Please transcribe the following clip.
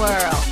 world.